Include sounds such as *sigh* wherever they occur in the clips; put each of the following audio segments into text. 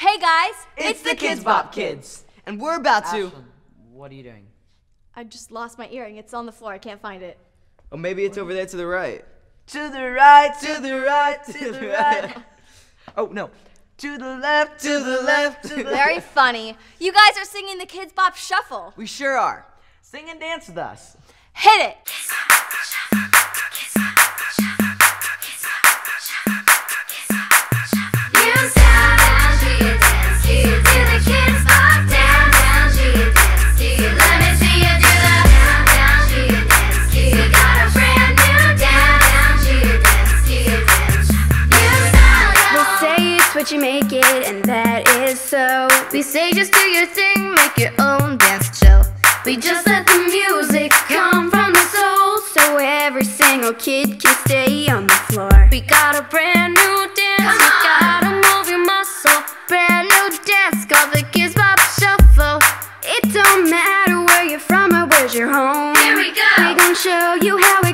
Hey guys, it's, it's the, the, KIDZ BOP Kids, and we're about Ashlyn, to. What are you doing? I just lost my earring. It's on the floor. I can't find it. Oh, maybe it's over there to the right. To the right, to the right, to the *laughs* right. oh no. To the left, to the left, to the *laughs* Very funny. You guys are singing the KIDZ BOP Shuffle. We sure are. Sing and dance with us. Hit it. what you make it, and that is so. We say just do your thing, make your own dance chill. We just let the music come from the soul, so every single kid can stay on the floor. We got a brand new dance, we gotta move your muscle. Brand new dance called the KIDZ BOP Shuffle. It don't matter where you're from or where's your home. Here we go. We gon' show you how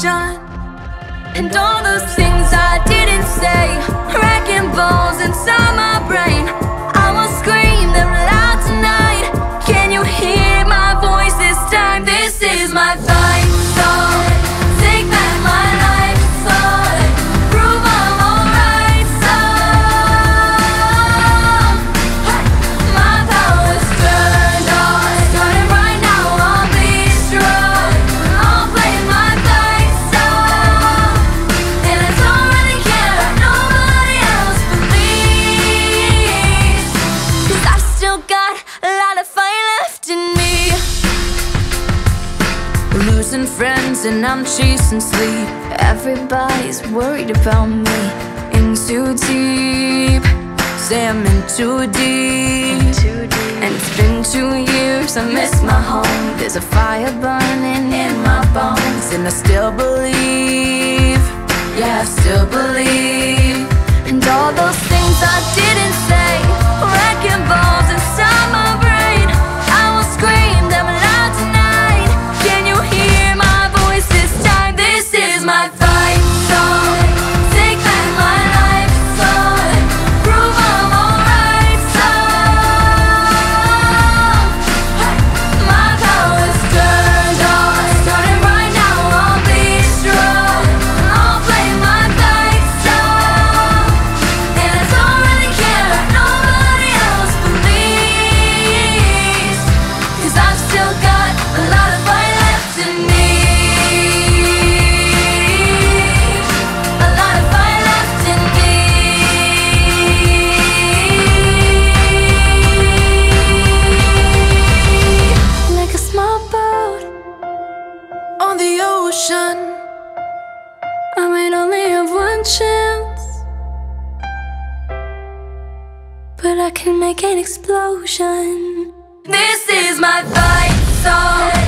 ocean And all those things I didn't say. Wrecking balls inside my brain. I will scream them loud. and I'm chasing sleep. Everybody's worried about me. In too deep. Say I'm in too deep, in too deep. And it's been two years, I miss my home. There's a fire burning in my bones. And I still believe Yeah, I still believe. This is my fight song.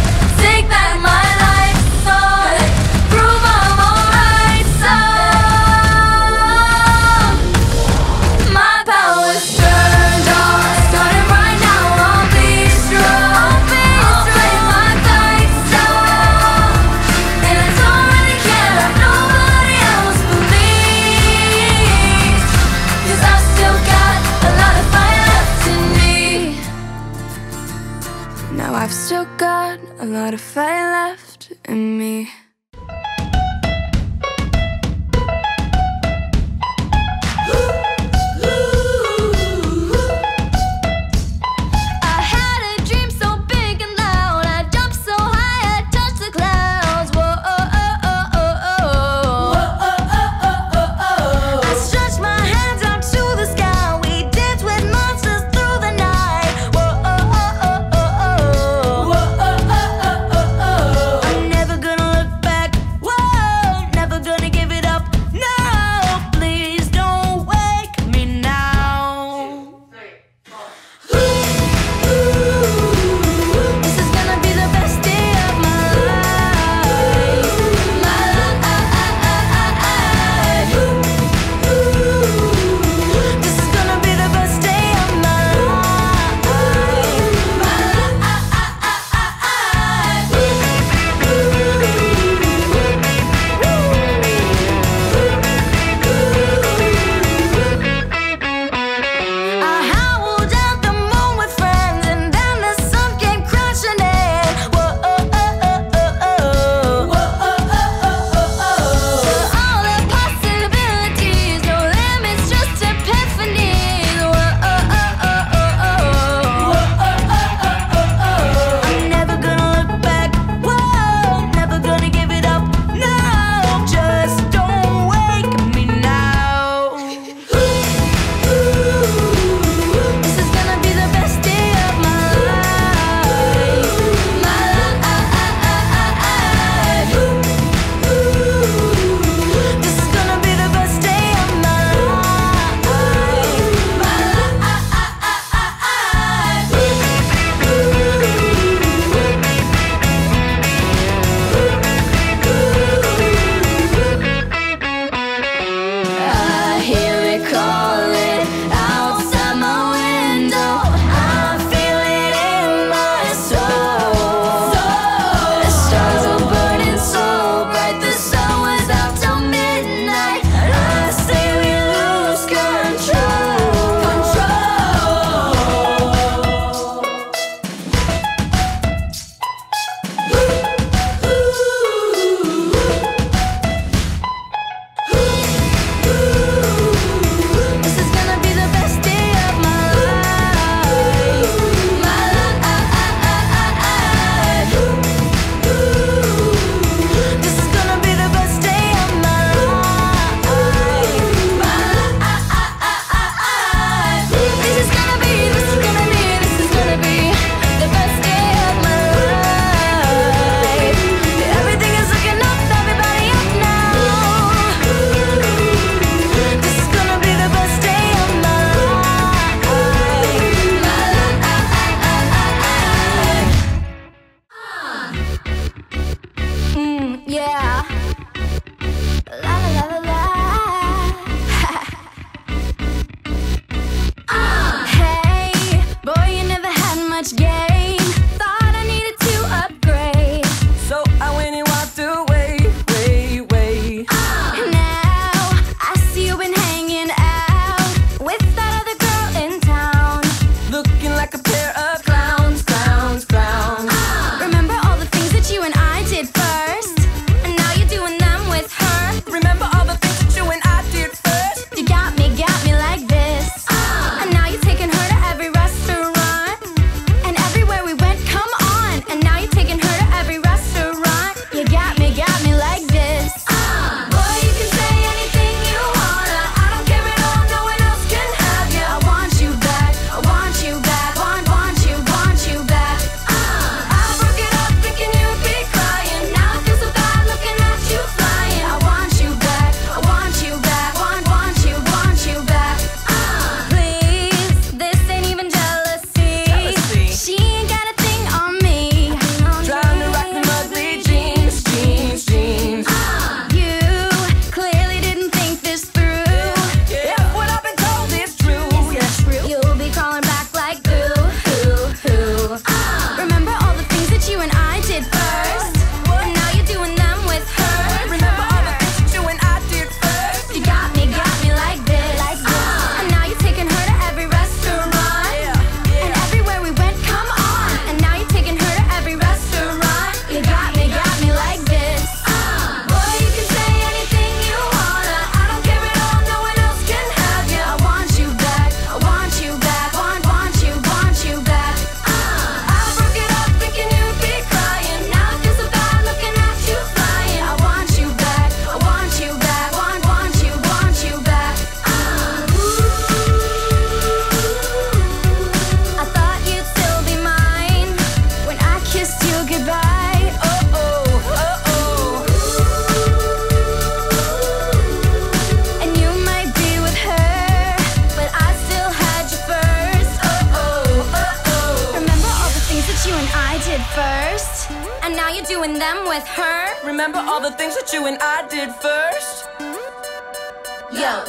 Yo,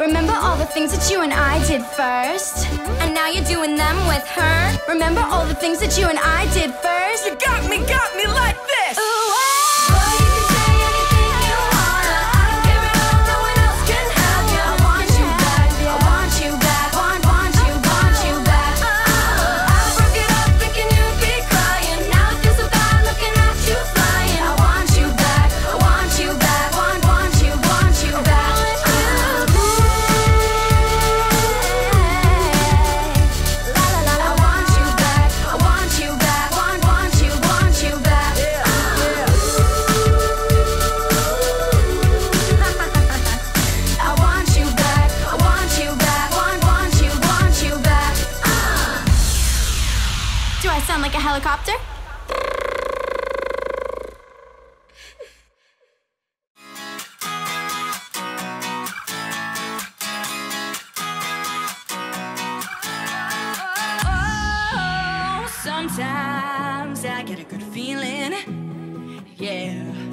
remember all the things that you and I did first? And now you're doing them with her? Remember all the things that you and I did first? You got me, got me like this! Ooh. Sometimes I get a good feeling, yeah.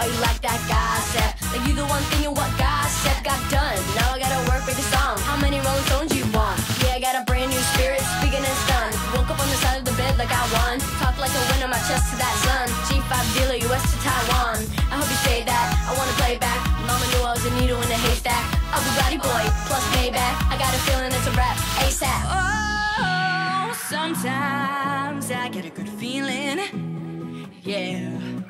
Are you like that gossip? Like you the one thing you want gossip got done. Now I gotta work with the song. How many Rolling Stones you want? Yeah, I got a brand new spirit, speaking in stun. Woke up on the side of the bed like I won. Talk like a winner, my chest to that sun. G5 dealer, US to Taiwan. I hope you say that. I wanna play back. Mama knew I was a needle in a haystack. A Bugatti boy plus Maybach. I got a feeling it's a rap ASAP. Oh, sometimes I get a good feeling. Yeah.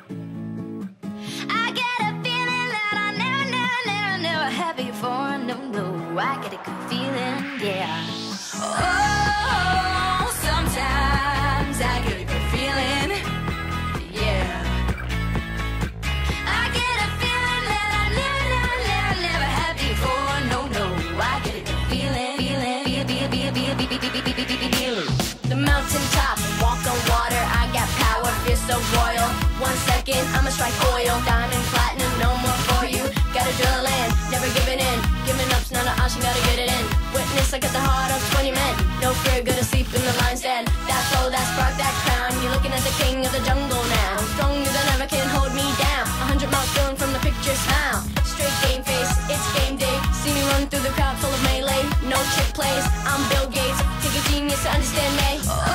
I get a good feeling, yeah. Oh, sometimes I get a good feeling, yeah. I get a feeling that I never, never, never, never had before. No, no, I get a good feeling, feeling, feel, feel, feel, feel, feel, feel, feel, feel, feel. The top, walk on water. I got power, feel so royal. One second, I'ma strike oil. Down she gotta get it in. Witness, I got the heart of 20 men. No fear, gonna sleep in the lion's den. That flow, that spark, that crown. You're looking at the king of the jungle now. Stronger than ever can hold me down. A hundred miles gone from the picture smile. Straight game face, it's game day. See me run through the crowd full of melee. No trick plays, I'm Bill Gates. Take a genius to understand me. Oh.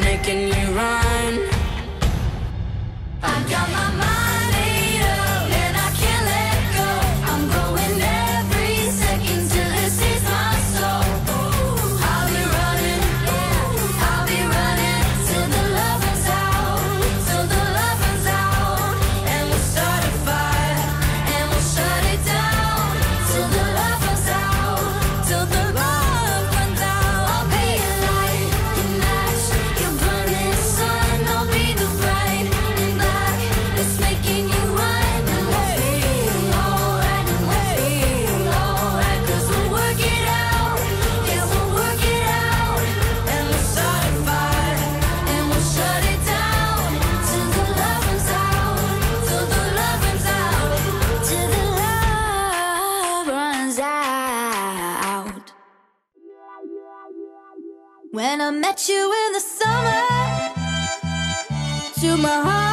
making you run. When I met you in the summer, to my heart.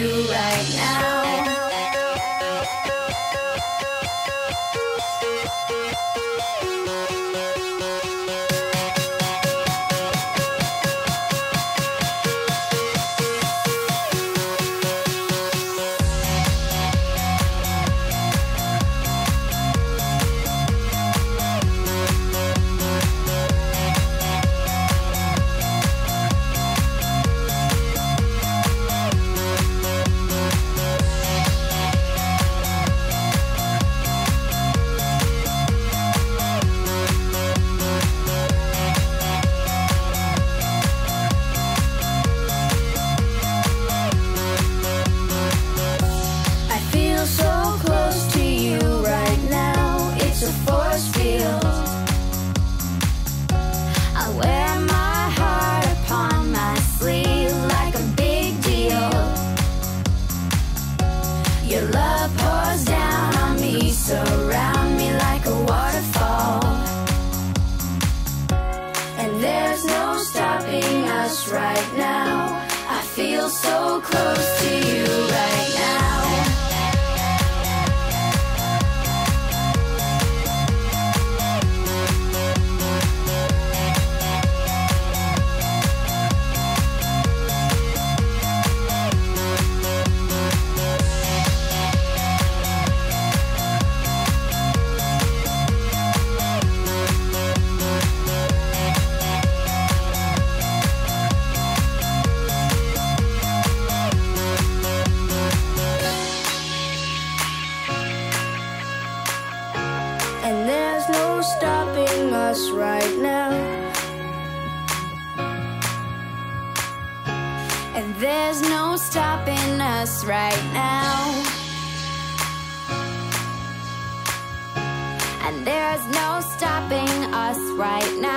You right now. So close to you right And